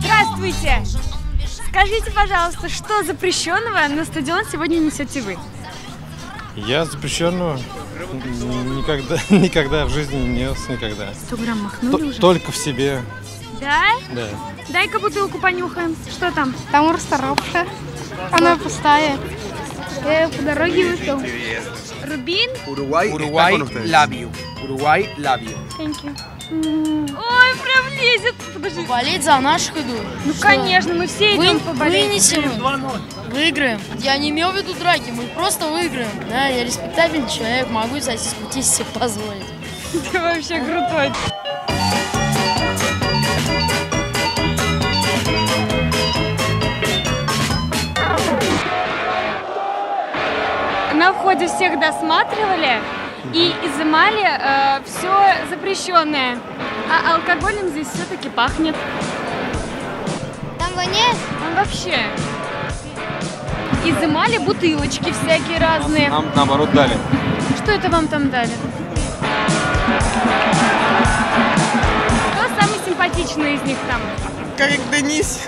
Здравствуйте! Скажите, пожалуйста, что запрещенного на стадион сегодня несете вы? Я запрещенного никогда, никогда в жизни не нес, никогда. 100 грамм Т- махнули уже? Только в себе, Да? да. Дай-ка бутылку понюхаем. Что там? Там расторопша. Она пустая. Я ее по дороге выпил. Рубин? Love you. Uruguay, love you. Thank you. Ой, прям лезет. Подожди. Болеть за наших иду. Ну, конечно, мы все Вы, идем поболеть. вынесем, выиграем. Я не имел в виду драки, мы просто выиграем. Да, я респектабельный человек, могу сойти с пути себе позволить. Ты вообще крутой. На входе всех досматривали и изымали все запрещенное. А алкоголем здесь все-таки пахнет. Там воняет? Он вообще. Изымали бутылочки всякие разные. Нам наоборот дали. Что это вам там дали? Кто самый симпатичный из них там? Как Денис.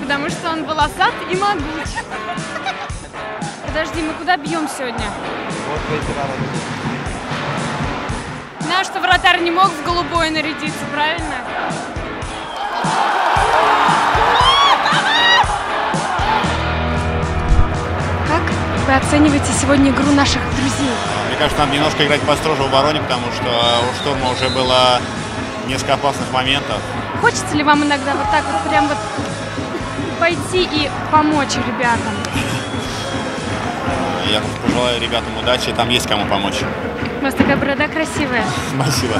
Потому что он волосат и могуч. Подожди, мы куда бьем сегодня? Наш что вратарь не мог в голубое нарядиться, правильно? Как вы оцениваете сегодня игру наших друзей? Мне кажется, надо немножко играть построже в обороне, потому что у штурма уже было несколько опасных моментов. Хочется ли вам иногда вот так вот прям вот пойти и помочь ребятам? Я пожелаю ребятам удачи, там есть кому помочь. У вас такая борода красивая. Спасибо.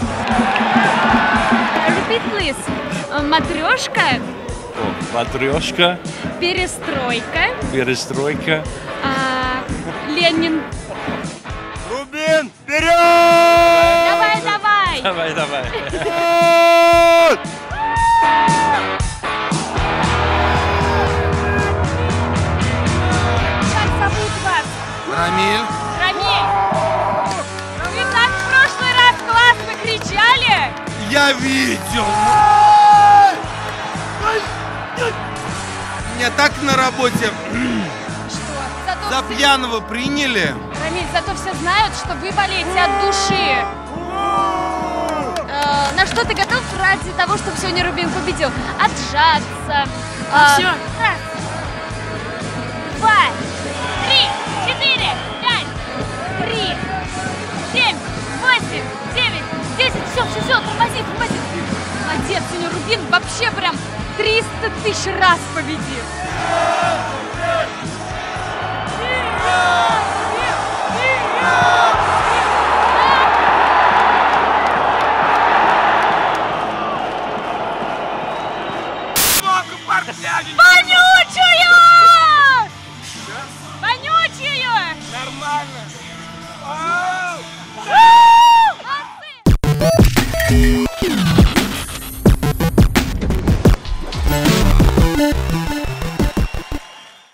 Repeat, please. Э, Матрешка, Матрешка, перестройка, перестройка. а, Ленин. Рубин, вперед! Давай, давай! Давай, давай. Я видел. Меня так на работе Что? За все- пьяного приняли. Рамиль, зато все знают, что вы болеете от души. Э, на что ты готов ради того, чтобы сегодня Рубин победил? Отжаться. А, всё. Раз, два, вообще прям 300 тысяч раз победит. Вонючую! Вонючую! Нормально. Молодцы!